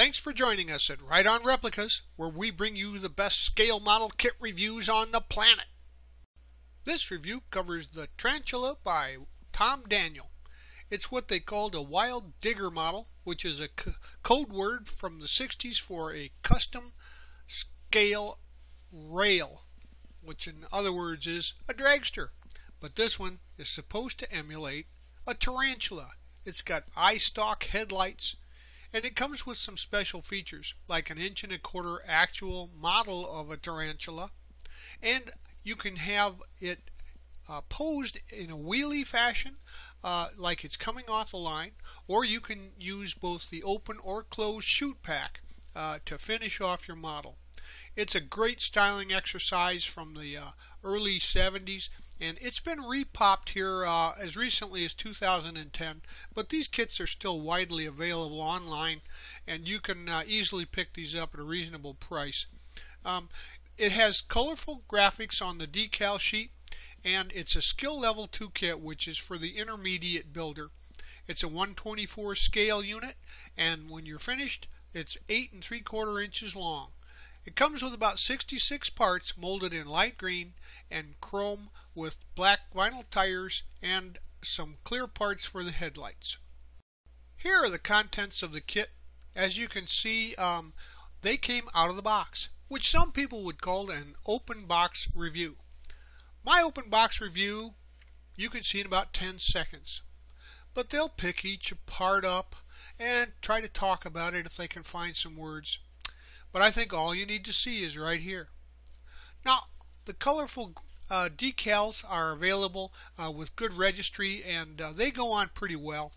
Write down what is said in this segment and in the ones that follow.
Thanks for joining us at Right On Replicas, where we bring you the best scale model kit reviews on the planet. This review covers the Tarantula by Tom Daniel. It's what they called a Wild Digger model, which is a code word from the 60s for a custom scale rail, which in other words is a dragster. But this one is supposed to emulate a tarantula. It's got eye stalk headlights, and it comes with some special features, like an inch and a quarter actual model of a tarantula, and you can have it uh, posed in a wheelie fashion, uh, like it's coming off the line, or you can use both the open or closed chute pack uh, to finish off your model. It's a great styling exercise from the uh, early 70s and it's been repopped here uh, as recently as 2010 but these kits are still widely available online and you can uh, easily pick these up at a reasonable price. Um, it has colorful graphics on the decal sheet and it's a skill level 2 kit which is for the intermediate builder. It's a 124 scale unit and when you're finished it's 8 and 3 quarter inches long it comes with about 66 parts molded in light green and chrome with black vinyl tires and some clear parts for the headlights. Here are the contents of the kit. As you can see, um, they came out of the box, which some people would call an open box review. My open box review you can see in about 10 seconds. But they'll pick each part up and try to talk about it if they can find some words. But I think all you need to see is right here. Now, the colorful uh, decals are available uh, with good registry and uh, they go on pretty well.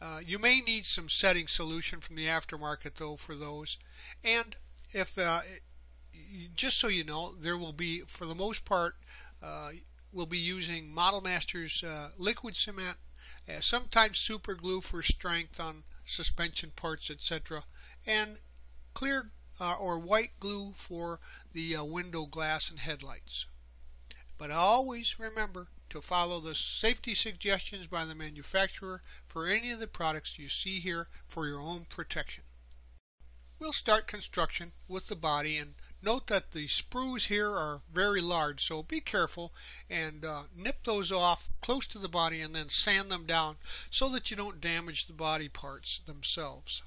Uh, you may need some setting solution from the aftermarket though for those. And if uh, just so you know, there will be, for the most part, uh, we'll be using Model Masters liquid cement, sometimes super glue for strength on suspension parts, etc., and clear uh, or white glue for the uh, window glass and headlights. But always remember to follow the safety suggestions by the manufacturer for any of the products you see here for your own protection. We'll start construction with the body and note that the sprues here are very large so be careful and uh, nip those off close to the body and then sand them down so that you don't damage the body parts themselves.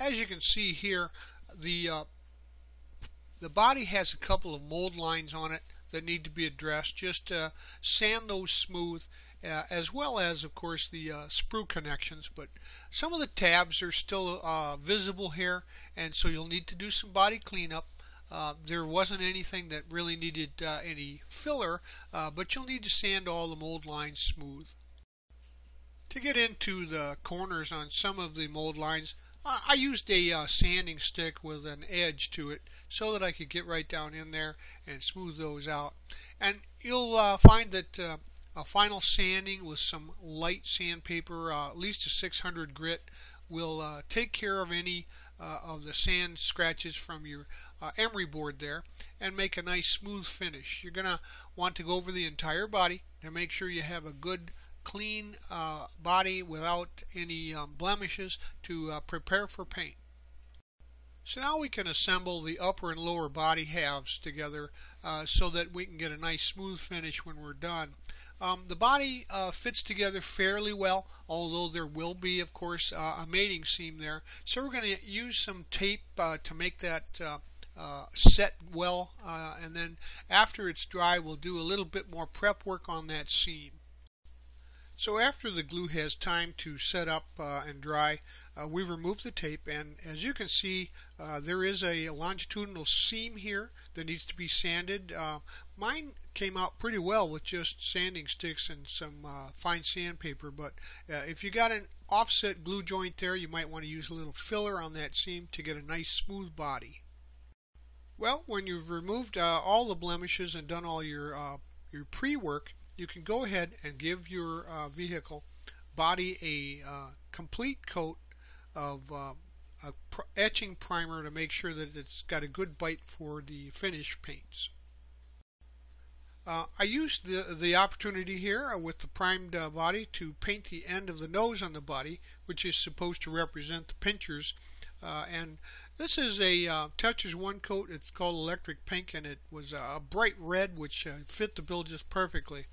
As you can see here, the uh, the body has a couple of mold lines on it that need to be addressed. Just sand those smooth, uh, as well as, of course, the uh, sprue connections. But some of the tabs are still uh, visible here, and so you'll need to do some body cleanup. Uh, there wasn't anything that really needed uh, any filler, but you'll need to sand all the mold lines smooth. To get into the corners on some of the mold lines, I used a uh, sanding stick with an edge to it so that I could get right down in there and smooth those out. And you'll uh, find that uh, a final sanding with some light sandpaper, uh, at least a 600 grit, will uh, take care of any uh, of the sand scratches from your emery board there and make a nice smooth finish. You're going to want to go over the entire body to make sure you have a good clean uh, body without any um, blemishes to uh, prepare for paint. So now we can assemble the upper and lower body halves together uh, so that we can get a nice smooth finish when we're done. Um, the body uh, fits together fairly well, although there will be, of course, uh, a mating seam there. So we're going to use some tape uh, to make that uh, set well, uh, and then after it's dry, we'll do a little bit more prep work on that seam. So after the glue has time to set up uh, and dry, uh, we remove the tape and as you can see uh, there is a longitudinal seam here that needs to be sanded. Uh, mine came out pretty well with just sanding sticks and some uh, fine sandpaper but uh, if you got an offset glue joint there you might want to use a little filler on that seam to get a nice smooth body. Well when you've removed all the blemishes and done all your your pre-work you can go ahead and give your uh, vehicle body a uh, complete coat of uh, a pr etching primer to make sure that it's got a good bite for the finish paints. Uh, I used the, the opportunity here with the primed uh, body to paint the end of the nose on the body, which is supposed to represent the pinchers Uh, and this is a uh, Testors one coat. It's called Electric Pink, and it was a bright red, which uh, fit the bill just perfectly.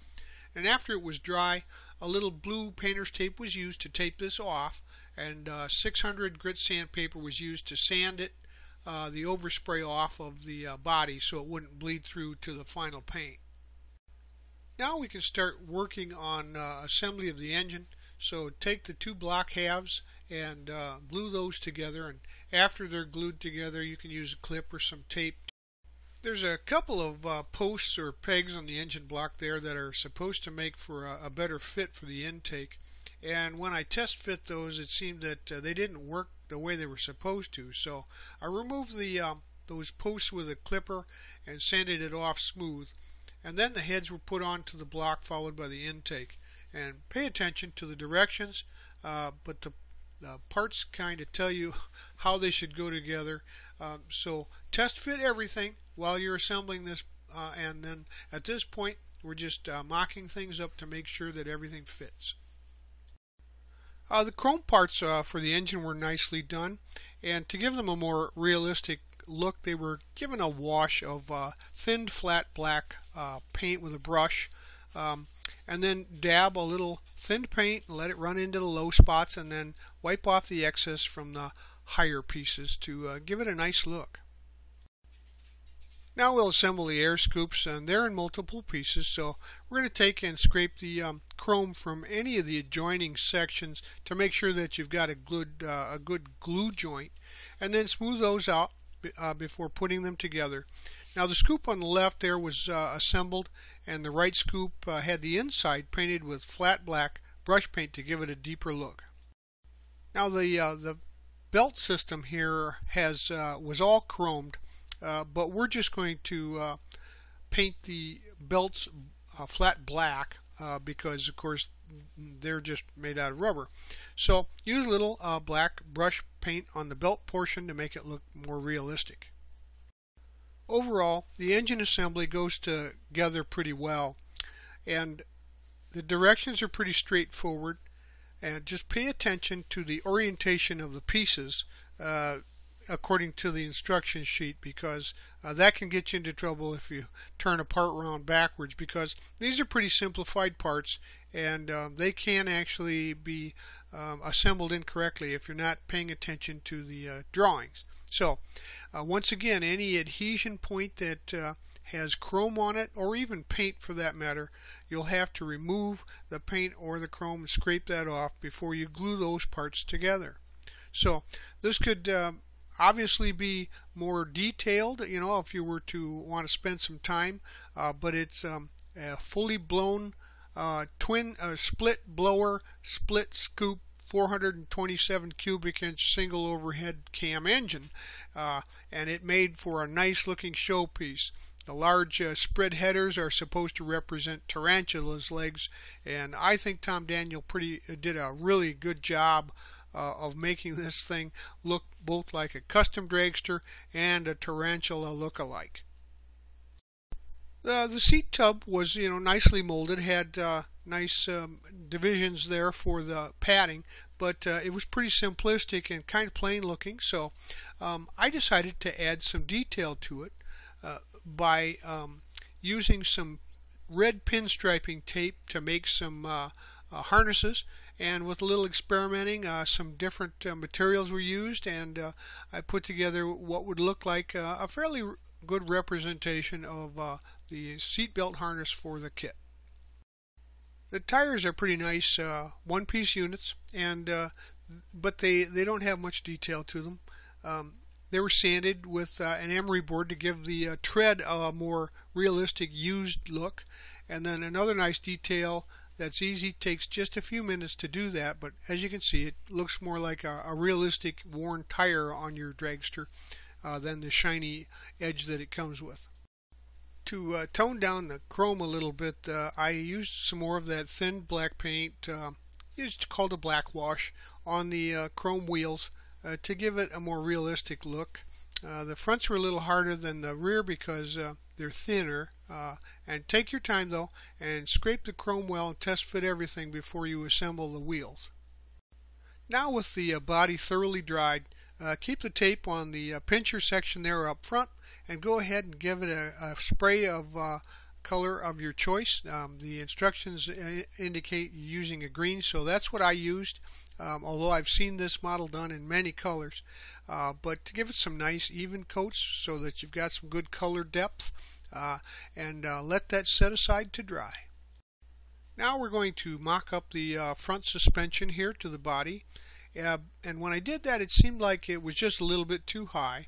And after it was dry, a little blue painter's tape was used to tape this off, and uh, 600 grit sandpaper was used to sand it, uh, the overspray off of the uh, body so it wouldn't bleed through to the final paint. Now we can start working on uh, assembly of the engine. So take the two block halves and uh, glue those together and after they're glued together you can use a clip or some tape. There's a couple of uh, posts or pegs on the engine block there that are supposed to make for a, a better fit for the intake. And when I test fit those it seemed that uh, they didn't work the way they were supposed to. So I removed the um, those posts with a clipper and sanded it off smooth. And then the heads were put onto the block followed by the intake. And pay attention to the directions uh, but the, parts kind of tell you how they should go together. Um, so test fit everything while you're assembling this uh, and then at this point we're just uh, mocking things up to make sure that everything fits uh, the chrome parts uh, for the engine were nicely done and to give them a more realistic look they were given a wash of uh, thinned flat black uh, paint with a brush um, and then dab a little thin paint and let it run into the low spots and then wipe off the excess from the higher pieces to give it a nice look. Now we'll assemble the air scoops and they're in multiple pieces so we're going to take and scrape the um, chrome from any of the adjoining sections to make sure that you've got a good, uh, a good glue joint and then smooth those out uh, before putting them together. Now the scoop on the left there was uh, assembled and the right scoop uh, had the inside painted with flat black brush paint to give it a deeper look. Now the uh, the belt system here has uh, was all chromed, uh, but we're just going to uh, paint the belts flat black because of course they're just made out of rubber. So use a little black brush paint on the belt portion to make it look more realistic. Overall, the engine assembly goes together pretty well, and the directions are pretty straightforward. And just pay attention to the orientation of the pieces uh, according to the instruction sheet because uh, that can get you into trouble if you turn a part around backwards because these are pretty simplified parts and um, they can actually be um, assembled incorrectly if you're not paying attention to the uh, drawings. So, uh, once again, any adhesion point that uh, has chrome on it, or even paint for that matter, you'll have to remove the paint or the chrome and scrape that off before you glue those parts together. So, this could uh, obviously be more detailed, you know, if you were to want to spend some time, uh, but it's um, a fully blown uh, twin uh, split blower, split scoop 427 cubic inch single overhead cam engine, uh, and it made for a nice looking showpiece. The large uh, spread headers are supposed to represent tarantula's legs, and I think Tom Daniel pretty uh, did a really good job uh, of making this thing look both like a custom dragster and a tarantula look-alike. The, the seat tub was you know nicely molded, had uh, nice um, divisions there for the padding, but uh, it was pretty simplistic and kind of plain looking. So um, I decided to add some detail to it uh, by um, using some red pinstriping tape to make some uh, uh harnesses. And with a little experimenting, uh, some different uh, materials were used, and I put together what would look like a fairly good representation of the seatbelt harness for the kit. The tires are pretty nice, uh, one-piece units, and uh, but they they don't have much detail to them. Um, they were sanded with uh, an emery board to give the uh, tread a more realistic used look, and then another nice detail that's easy takes just a few minutes to do that, but as you can see, it looks more like a, a realistic worn tire on your dragster uh, than the shiny edge that it comes with to uh, tone down the chrome a little bit, uh, I used some more of that thin black paint, uh, it's called a black wash, on the uh, chrome wheels uh, to give it a more realistic look. The fronts were a little harder than the rear because they're thinner. And take your time though and scrape the chrome well and test fit everything before you assemble the wheels. Now with the body thoroughly dried, uh, keep the tape on the uh, pincher section there up front and go ahead and give it a, a spray of uh, color of your choice. Um, the instructions uh, indicate using a green, so that's what I used. Um, although I've seen this model done in many colors, uh, but to give it some nice even coats so that you've got some good color depth, uh, and uh, let that set aside to dry. Now we're going to mock up the uh, front suspension here to the body, and when I did that, it seemed like it was just a little bit too high.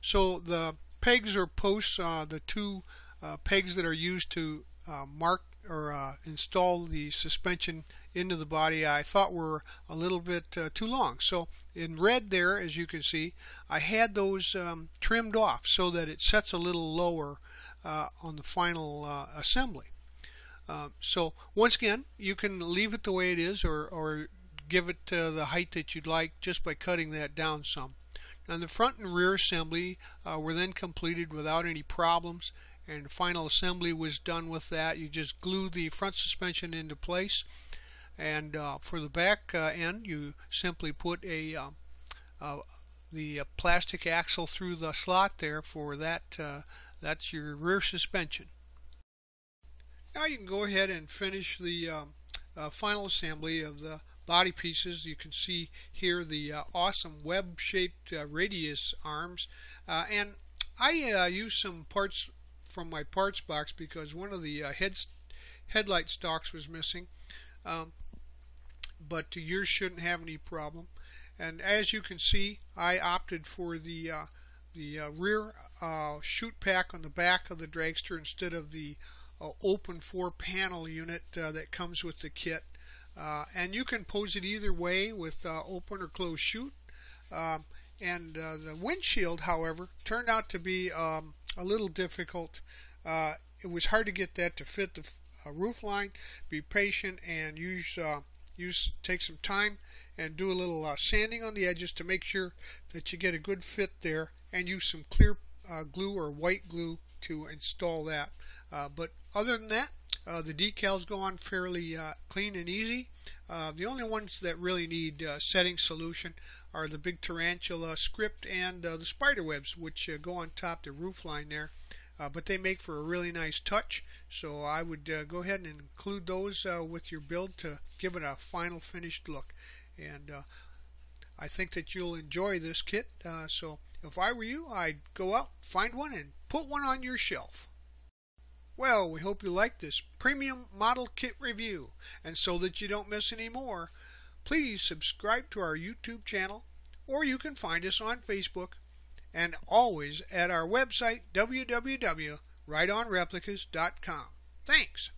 So the pegs or posts, uh, the two uh, pegs that are used to uh, mark or uh, install the suspension into the body I thought were a little bit uh, too long. So in red there, as you can see, I had those um, trimmed off so that it sets a little lower uh, on the final uh, assembly. so once again, you can leave it the way it is or, or give it the height that you'd like just by cutting that down some. Now the front and rear assembly were then completed without any problems and final assembly was done with that. You just glue the front suspension into place and uh, for the back uh, end you simply put a um, uh, the uh, plastic axle through the slot there for that uh, that's your rear suspension. Now you can go ahead and finish the um, uh, final assembly of the body pieces. You can see here the awesome web-shaped radius arms and I used some parts from my parts box because one of the uh, head, headlight stalks was missing. Um, but yours shouldn't have any problem. And as you can see, I opted for the uh, the uh, rear uh, chute pack on the back of the dragster instead of the uh, open four panel unit uh, that comes with the kit. and you can pose it either way with open or closed chute. Um, and the windshield, however, turned out to be um, a little difficult. Uh, it was hard to get that to fit the uh, roof line. Be patient and use uh, use take some time and do a little uh, sanding on the edges to make sure that you get a good fit there. And use some clear uh, glue or white glue to install that. Uh, but other than that, the decals go on fairly clean and easy. the only ones that really need setting solution are the big tarantula script and uh, the spider webs, which uh, go on top the roof line there. Uh, but they make for a really nice touch, so I would uh, go ahead and include those uh, with your build to give it a final finished look. And uh, I think that you'll enjoy this kit. Uh, so if I were you, I'd go out, find one, and put one on your shelf. Well, we hope you liked this premium model kit review, and so that you don't miss any more, please subscribe to our YouTube channel, or you can find us on Facebook, and always at our website, www.rightonreplicas.com. Thanks.